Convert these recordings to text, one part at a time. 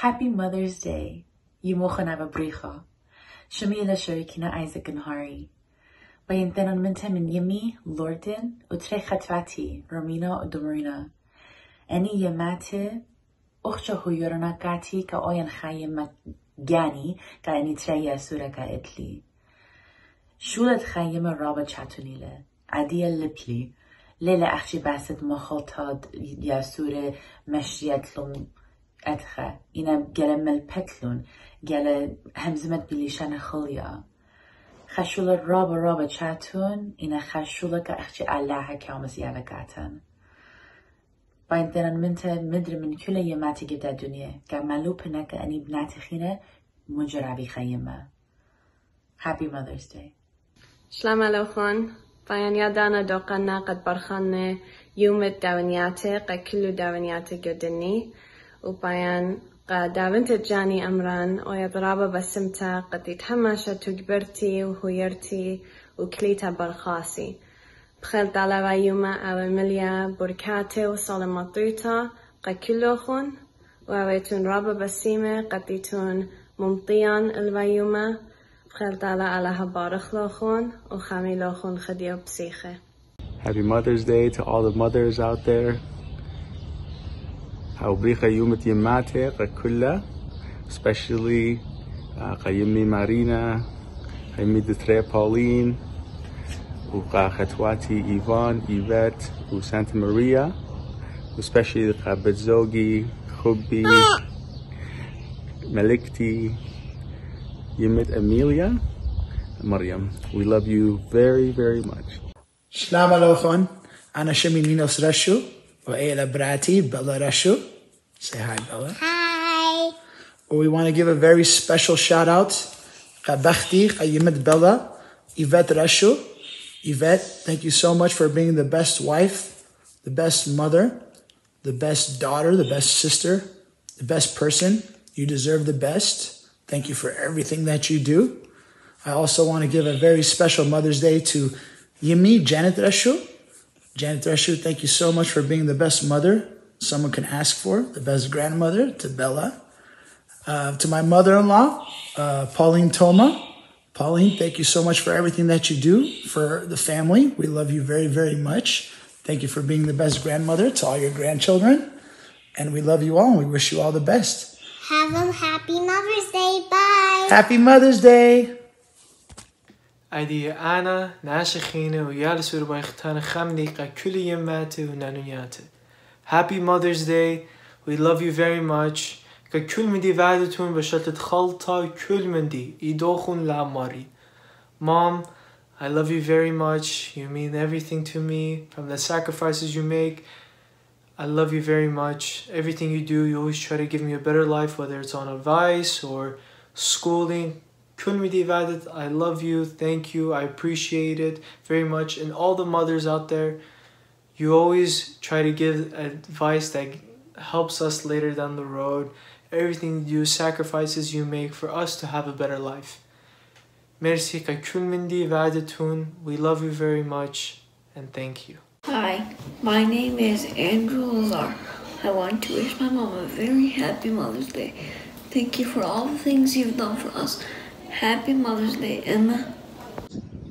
Happy Mother's Day. Jimogen hebben briga. Shamila Shurikina Isaac and Hari. Bayintenon minta min Yemi Lordin Utrechatwati Romina Odomarina. Eni Yamate Uchcha Huyurana Kati Ka Oyan Chayim Gani Ka Eni Treya Suraka etli. Shulat Chayim raba Chatunile. Adia Lipli. Lele achi baset مخاطات yasura meshiat lom اتخه اینم گله مپتلون گله حمزمت بلیشانه خلیا خشول راب راب چاتون اینه خشول تخچه الله حکامسی یلا کتن بینتن منته مدری من کلیه ما دیگه دنیا گملو پنگ یعنی بنت خیره مجربی خیمه Happy Mother's Day. سلام علیکم خان پایان یادانا دو قناقد برخان نه یومت داونیات قکل داونیات گدنی وبيان قد بنت تجاني أمرا ويا ضرابة بسمتها قد تحمشت وكبرتي وهويرتي وكليتها برخاسي بخلت على رايوما أو مليا بركاتي وصال مطيطة قد كلوخن وأويتون رابة بسيمة قديتون ممطيان الرايوما. بخلت على على هبارخلوخن وخميلوخن خديو بسيخة. Happy Mother's Day to all the mothers out there. Ha'ubri Chayum Yamate Rakula, especially Chayumi uh, Marina, Chayumi Detre Pauline, Ukachatwati Yvonne, Yvette, U Santa Maria, especially Chabetzogi, Chubi, ah! Malikti, Yemit Amelia, Mariam. We love you very, very much. Shlama Alochon, Anashim Sreshu. Leila Brati, Bella Rasho. Say hi, Bella. Hi. We want to give a very special shout out. Rabakhti, Chayimet Bella, Yvette Rasho. Yvette, thank you so much for being the best wife, the best mother, the best daughter, the best sister, the best person. You deserve the best. Thank you for everything that you do. I also want to give a very special Mother's Day to Yimi Janet Rasho. Janet Rasho, thank you so much for being the best mother, someone can ask for, the best grandmother, to Bella. Uh, to my mother-in-law, uh, Pauline Toma. Pauline, thank you so much for everything that you do for the family. We love you very, very much. Thank you for being the best grandmother to all your grandchildren. And we love you all and we wish you all the best. Have a happy Mother's Day. Bye. Happy Mother's Day. أدي أنا ناشخينة ويا لسور بايختان خمني قا كل يماتي ونانوياتي Happy Mother's Day. We love you very much. كل من دي وعدتون بشتت خلطة كل من دي إيدوخون لعماري. Mom, I love you very much. You mean everything to me. From the sacrifices you make, I love you very much. Everything you do, you always try to give me a better life, whether it's on advice or schooling. I love you. Thank you. I appreciate it very much. And all the mothers out there, you always try to give advice that helps us later down the road. Everything you do, sacrifices you make for us to have a better life. Merci ka We love you very much and thank you. Hi, my name is Andrew Lazar. I want to wish my mom a very happy Mother's Day. Thank you for all the things you've done for us. Happy Mother's Day, Emma.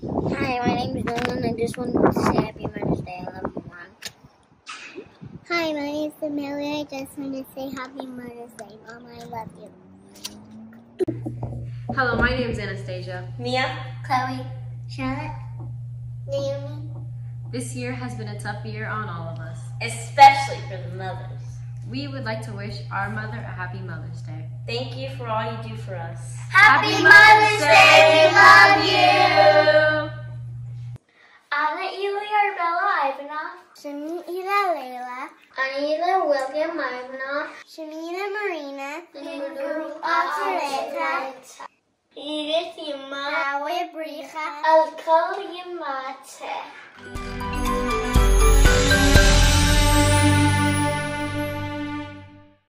Hi, my name is Nolan. I just want to say happy Mother's Day. I love you. Hi, my name is Amelia. I just want to say Happy Mother's Day. Mom, I love you. Hello, my name is Anastasia. Mia. Chloe. Charlotte. Naomi. This year has been a tough year on all of us. Especially for the mothers. We would like to wish our mother a happy Mother's Day. Thank you for all you do for us. Happy, happy Mother's Day! We love you! I'll let you hear Bella Ivanov. Shamila Layla, Anila William Ivanov, Shamina Marina, Nuru Atoureta, Edith Yuma, Awe Bricha, Alkal Yamate.